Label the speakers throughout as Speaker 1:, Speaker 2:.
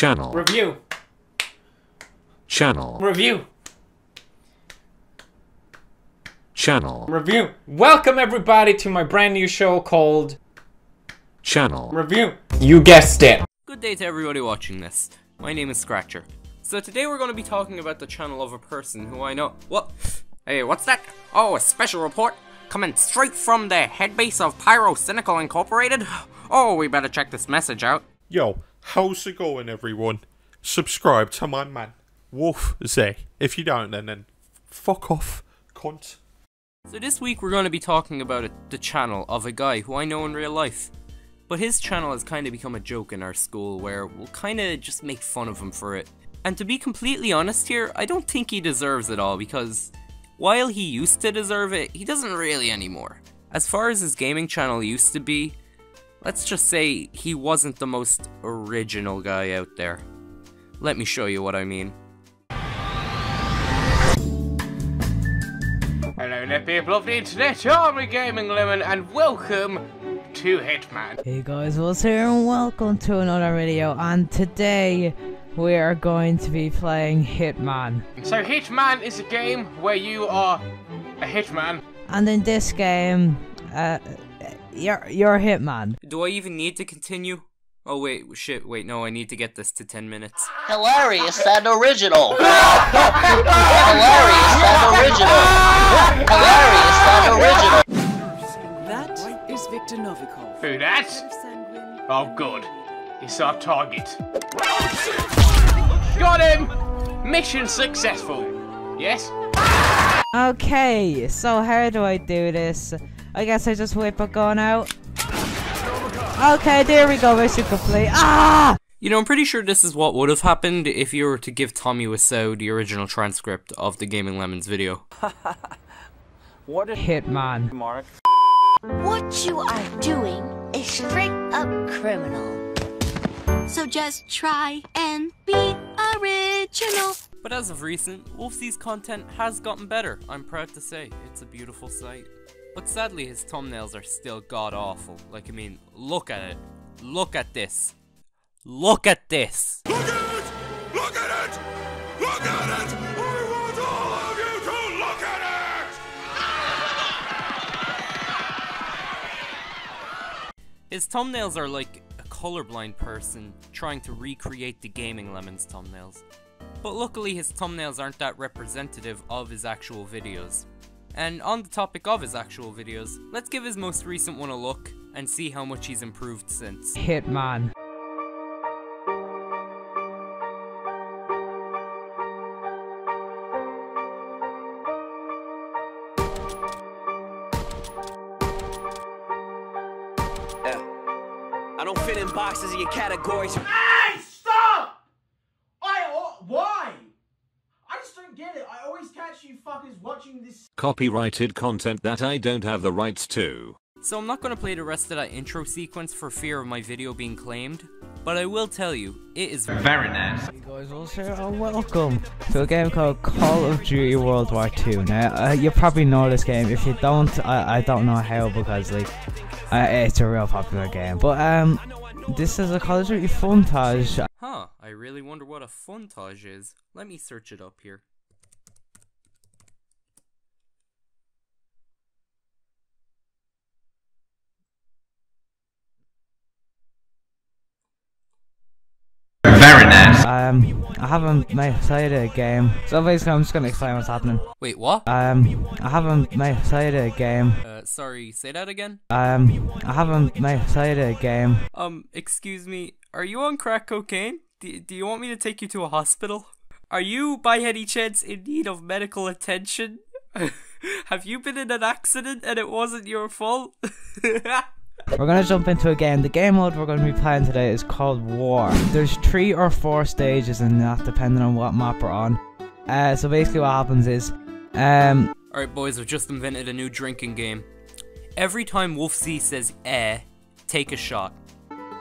Speaker 1: channel,
Speaker 2: Review.
Speaker 1: channel,
Speaker 2: Review.
Speaker 1: channel,
Speaker 2: Review. Welcome everybody to my brand new show called
Speaker 1: channel,
Speaker 2: Review. You guessed it.
Speaker 3: Good day to everybody watching this. My name is Skratcher. So today we're going to be talking about the channel of a person who I know. What? Hey, what's that? Oh, a special report coming straight from the head base of Pyrocynical Incorporated. Oh, we better check this message out.
Speaker 4: Yo, how's it going, everyone? Subscribe to my man, Wolf Z. If you don't, then then fuck off, cunt.
Speaker 3: So this week we're going to be talking about a, the channel of a guy who I know in real life. But his channel has kind of become a joke in our school where we'll kind of just make fun of him for it. And to be completely honest here, I don't think he deserves it all because while he used to deserve it, he doesn't really anymore. As far as his gaming channel used to be, let's just say he wasn't the most original guy out there. Let me show you what I mean.
Speaker 2: Hello there people of the internet, I'm the Gaming Lemon and welcome to Hitman.
Speaker 5: Hey guys, What's here and welcome to another video and today we are going to be playing Hitman.
Speaker 2: So Hitman is a game where you are a hitman.
Speaker 5: And in this game, uh, you're, you're a Hitman.
Speaker 3: Do I even need to continue? Oh wait, shit, wait, no, I need to get this to 10 minutes.
Speaker 6: Hilarious and original. Hilarious and original. Hilarious and original.
Speaker 7: That is Victor Novikov.
Speaker 2: Who that? Oh good. He's our target. Got him! Mission successful. Yes?
Speaker 5: Okay, so how do I do this? I guess I just whip a gun out. Okay, there we go, mission complete. Ah!
Speaker 3: You know, I'm pretty sure this is what would have happened if you were to give Tommy Wiseau the original transcript of the Gaming Lemons video.
Speaker 5: What a hitman. Mark.
Speaker 8: What you are doing is straight up criminal. So just try and be original.
Speaker 3: But as of recent, WolfZ's content has gotten better, I'm proud to say. It's a beautiful sight. But sadly, his thumbnails are still god awful. Like, I mean, look at it. Look at this. Look at this.
Speaker 4: Look at it! Look at it! Look at it! I want all of you to look at it!
Speaker 3: His thumbnails are like a colorblind person trying to recreate the Gaming Lemons thumbnails. But luckily his thumbnails aren't that representative of his actual videos. And on the topic of his actual videos, let's give his most recent one a look and see how much he's improved since.
Speaker 5: Hitman.
Speaker 9: I don't fit in boxes in your categories.
Speaker 10: Hey, stop! I oh, why? I just don't get it. I always catch you fuckers watching this.
Speaker 1: copyrighted content that I don't have the rights to.
Speaker 3: So I'm not going to play the rest of that intro sequence for fear of my video being claimed, but I will tell you, it is
Speaker 2: Very nice.
Speaker 5: Hey guys, Wills here and welcome to a game called Call of Duty World War II. Now, uh, you probably know this game. If you don't, I, I don't know how because like, uh, it's a real popular game. But um, this is a Call of Duty fontage.
Speaker 3: Huh, I really wonder what a fontage is. Let me search it up here.
Speaker 2: Very nice.
Speaker 5: Um, I haven't made played a game, so basically I'm just gonna explain what's happening.
Speaker 3: Wait, what?
Speaker 5: Um, I haven't made played a game.
Speaker 3: Uh, sorry, say that again?
Speaker 5: Um, I haven't made played a game.
Speaker 3: Um, excuse me, are you on crack cocaine? Do, do you want me to take you to a hospital? Are you, by any chance, in need of medical attention? Have you been in an accident and it wasn't your fault?
Speaker 5: We're gonna jump into a game. The game mode we're gonna be playing today is called War. There's three or four stages in that, depending on what map we're on. Uh, so basically what happens is, um,
Speaker 3: Alright, boys, I've just invented a new drinking game. Every time WolfZ says eh, take a shot.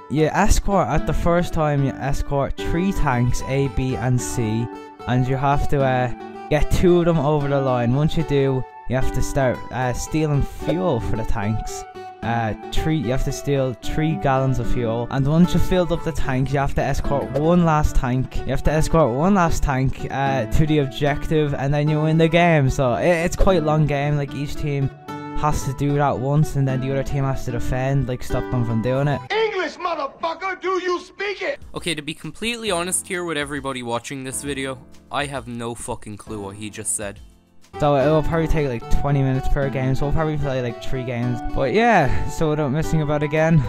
Speaker 5: you escort at the first time you escort three tanks A, B, and C, and you have to uh, get two of them over the line. Once you do, you have to start uh, stealing fuel for the tanks. Uh, three. You have to steal three gallons of fuel, and once you've filled up the tank, you have to escort one last tank. You have to escort one last tank uh, to the objective, and then you win the game. So it, it's quite a long game. Like each team has to do that once, and then the other team has to defend, like stop them from doing it.
Speaker 11: English, motherfucker, do you speak it?
Speaker 3: Okay, to be completely honest here with everybody watching this video, I have no fucking clue what he just said.
Speaker 5: So it will probably take like 20 minutes per game, so we'll probably play like 3 games. But yeah, so without missing about again,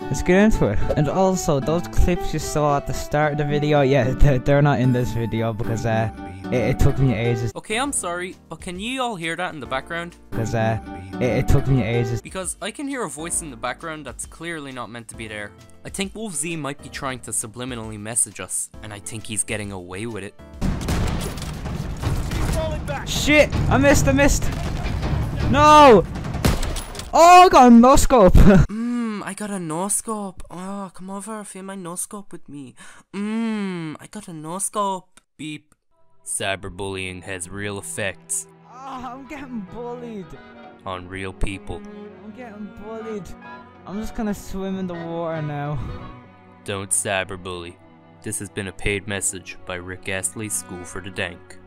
Speaker 5: let's get into it. And also, those clips you saw at the start of the video, yeah, they're, they're not in this video because uh, it, it took me ages.
Speaker 3: Okay, I'm sorry, but can you all hear that in the background?
Speaker 5: Because uh, it, it took me ages.
Speaker 3: Because I can hear a voice in the background that's clearly not meant to be there. I think WolfZ might be trying to subliminally message us, and I think he's getting away with it.
Speaker 5: Shit! I missed, I missed! No! Oh, I got a no scope!
Speaker 3: Mmm, I got a no scope. Oh, come over, feel my no scope with me. Mmm, I got a no scope. Beep. Cyberbullying has real effects
Speaker 5: oh, I'm getting bullied.
Speaker 3: on real people.
Speaker 5: I'm getting bullied. I'm just gonna swim in the water now.
Speaker 3: Don't cyberbully. This has been a paid message by Rick Astley School for the Dank.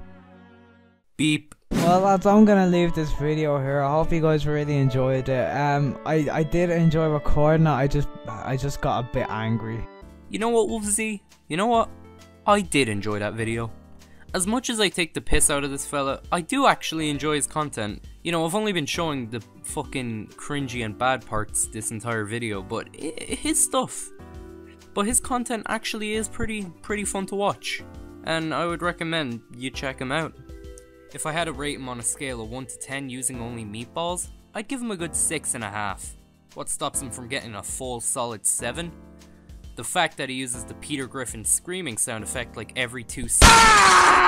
Speaker 3: Beep.
Speaker 5: Well lads, I'm gonna leave this video here. I hope you guys really enjoyed it. Um, I, I did enjoy recording it. I just I just got a bit angry.
Speaker 3: You know what, Wolf You know what? I did enjoy that video. As much as I take the piss out of this fella, I do actually enjoy his content. You know, I've only been showing the fucking cringy and bad parts this entire video, but his stuff. But his content actually is pretty pretty fun to watch, and I would recommend you check him out. If I had to rate him on a scale of 1 to 10 using only meatballs, I'd give him a good 6.5. What stops him from getting a full solid 7? The fact that he uses the Peter Griffin screaming sound effect like every two seconds.